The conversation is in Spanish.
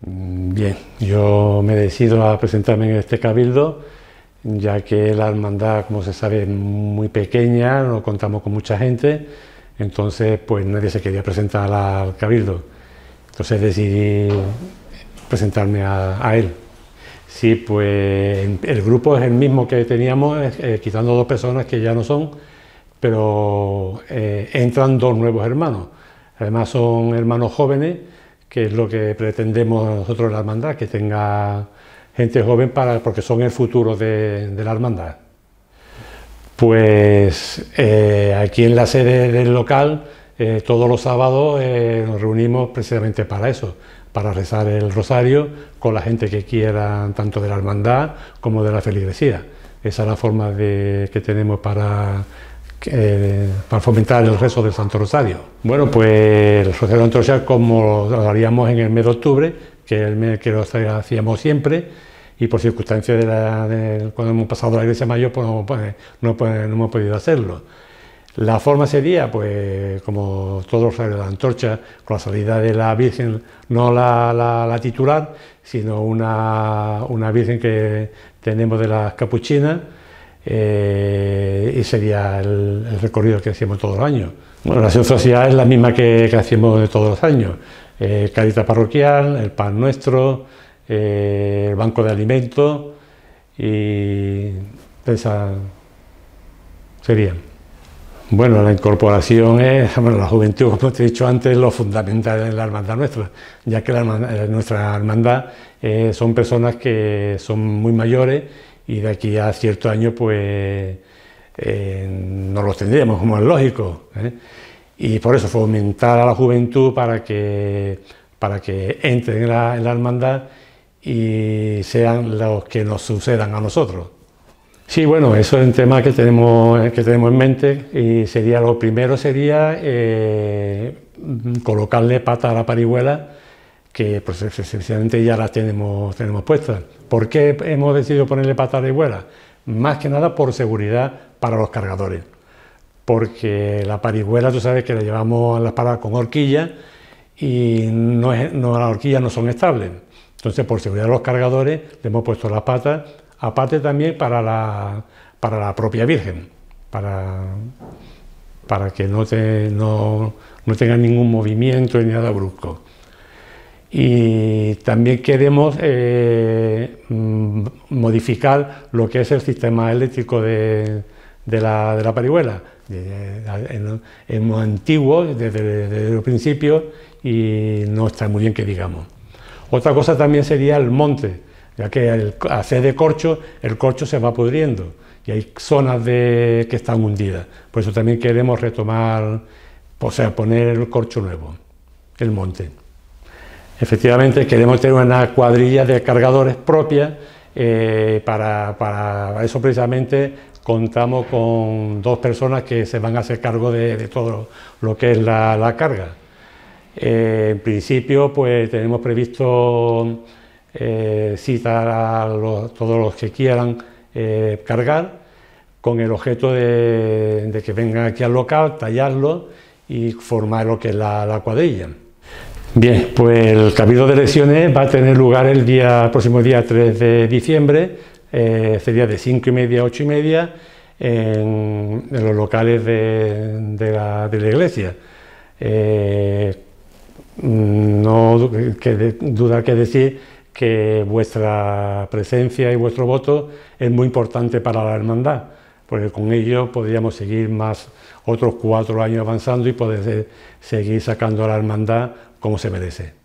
Mm, bien, yo me decido a presentarme en este cabildo, ya que la hermandad, como se sabe, es muy pequeña, no contamos con mucha gente, entonces pues nadie se quería presentar al cabildo. Entonces decidí presentarme a, él. Sí, pues el grupo es el mismo que teníamos, eh, quitando dos personas que ya no son, pero eh, entran dos nuevos hermanos. Además son hermanos jóvenes, que es lo que pretendemos nosotros en la hermandad, que tenga gente joven para, porque son el futuro de, la hermandad. Pues eh, aquí en la sede del local, eh, todos los sábados nos reunimos precisamente para eso, para rezar el rosario con la gente que quiera, tanto de la hermandad como de la feligresía. Esa es la forma que tenemos para para fomentar el rezo del Santo Rosario. Bueno, pues el Rosario de Rosario como lo haríamos en el mes de octubre, que es el mes que lo hacíamos siempre, y por circunstancias de, cuando hemos pasado la iglesia mayor, pues no, hemos podido hacerlo. La forma sería, pues, como todos los rosarios de la antorcha, con la salida de la Virgen, no la, la, titular, sino una, una Virgen que tenemos de las capuchinas, eh, y sería el, recorrido que hacíamos todos los años. Bueno, la social es la misma que, que hacíamos todos los años. Eh, carita parroquial, el pan nuestro, eh, el banco de alimentos y esa sería. Bueno, la incorporación es, bueno, la juventud, como te he dicho antes, lo fundamental en la hermandad nuestra, ya que la nuestra hermandad son personas que son muy mayores y de aquí a cierto año pues eh, no los tendríamos, como es lógico. ¿eh? Y por eso fomentar a la juventud para que, para que entren en la, hermandad y sean los que nos sucedan a nosotros. Sí, bueno, eso es un tema que tenemos, que tenemos en mente y sería lo primero sería eh, colocarle pata a la parihuela que pues esencialmente ya la tenemos, tenemos puesta. ¿Por qué hemos decidido ponerle patada y vuela? Más que nada por seguridad para los cargadores. Porque la parihuela, tú sabes que la llevamos a las paradas con horquilla y no, no, las horquillas no son estables. Entonces, por seguridad de los cargadores, le hemos puesto las patas, aparte también para la, para la propia Virgen, para, para que no, te, no, no tenga ningún movimiento ni nada brusco y también queremos eh, mm, modificar lo que es el sistema eléctrico de, la, de la parihuela. Es muy antiguo desde, el principio y no está muy bien que digamos. Otra cosa también sería el monte, ya que al hacer de corcho, el corcho se va pudriendo y hay zonas de, que están hundidas. Por eso también queremos retomar, o sea, poner el corcho nuevo, el monte. Efectivamente, queremos tener una cuadrilla de cargadores propia, eh, para, eso precisamente contamos con dos personas que se van a hacer cargo de, todo lo que es la, carga. Eh, en principio, pues tenemos previsto eh, citar a todos los que quieran cargar con el objeto de, que vengan aquí al local, tallarlo y formar lo que es la cuadrilla. Bien, pues el Cabildo de Elecciones va a tener lugar el día próximo día 3 de diciembre, eh, sería de 5 y media a 8 y media, en, los locales de, la, iglesia. Eh, no que duda que decir que vuestra presencia y vuestro voto es muy importante para la hermandad, porque con ello podríamos seguir más otros cuatro años avanzando y poder seguir sacando a la hermandad como se merece.